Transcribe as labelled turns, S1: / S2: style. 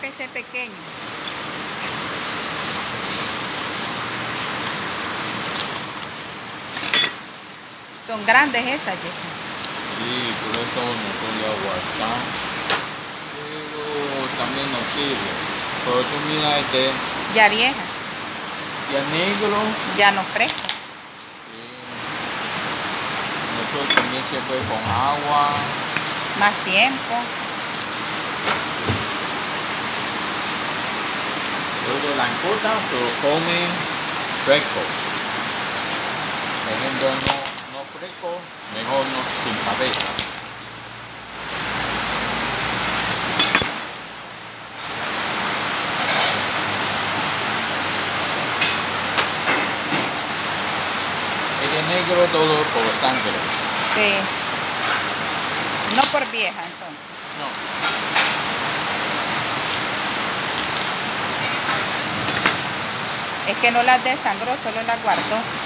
S1: pequeño. Son grandes esas, Jessy.
S2: Sí, por eso nosotros ya guardamos. Pero también nos sirve. Pero tú mira este,
S1: Ya vieja,
S2: ya negro.
S1: ya no fresca.
S2: Sí. Nosotros también se fue con agua.
S1: Más tiempo.
S2: Luego la encota se lo come fresco. Por ejemplo, no, no fresco, mejor no sin cabeza. El de negro todo por sangre.
S1: Sí. No por vieja, entonces.
S2: No.
S1: Es que no las desangró, solo las guardó.